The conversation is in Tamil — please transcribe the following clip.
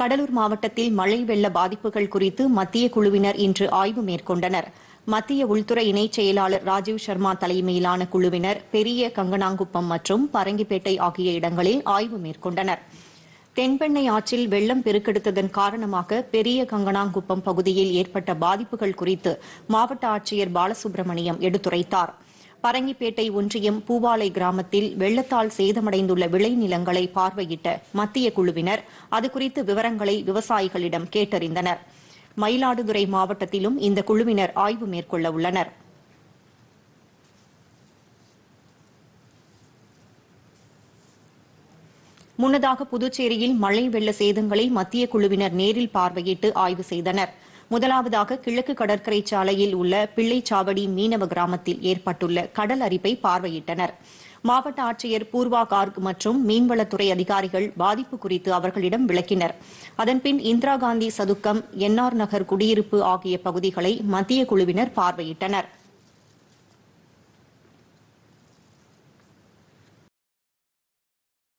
கடலூர் மாவட்டத்தில் மழை வெள்ள பாதிப்புகள் குறித்து மத்திய குழுவினர் இன்று ஆய்வு மேற்கொண்டனர். மத்திய உள்துறை இணைச் செயலாளர் ராஜீவ் சர்மா தலைமையிலான குழுவினர் பெரிய கங்கனாங்குப்பம் மற்றும் பரங்கிப்பேட்டை ஆகிய இடங்களில் ஆய்வு மேற்கொண்டனர். தென்பெண்ணை ஆற்றில் வெள்ளம் பெருக்கெடுத்ததன் காரணமாக பெரிய கங்கனாங்குப்பம் பகுதியில் ஏற்பட்ட பாதிப்புகள் குறித்து மாவட்ட ஆட்சியர் பாலசுப்ரமணியம் எடுத்துரைத்தார். பரங்கிப்பேட்டை ஒன்றியம் பூவாலை கிராமத்தில் வெள்ளத்தால் சேதமடைந்துள்ள விளைநிலங்களை பார்வையிட்ட மத்திய குழுவினர் அதுகுறித்து விவரங்களை விவசாயிகளிடம் கேட்டறிந்தனர். மயிலாடுதுறை மாவட்டத்திலும் இந்த குழுவினர் ஆய்வு மேற்கொள்ள உள்ளனர். முன்னதாக புதுச்சேரியில் மழை வெள்ள சேதங்களை மத்திய குழுவினர் நேரில் பார்வையிட்டு ஆய்வு செய்தனர். முதலாவதாக கிழக்கு கடற்கரை சாலையில் உள்ள பிள்ளைச்சாவடி மீனவ கிராமத்தில் ஏற்பட்டுள்ள கடல் அரிப்பை பார்வையிட்டனர். மாவட்ட ஆட்சியர் பூர்வா கார்க் மற்றும் மீன்வளத்துறை அதிகாரிகள் பாதிப்பு குறித்து அவர்களிடம் விளக்கினர். அதன்பின் இந்திரா காந்தி சதுக்கம் என்ஆர் நகர் குடியிருப்பு ஆகிய பகுதிகளை மத்திய குழுவினர் பார்வையிட்டனா்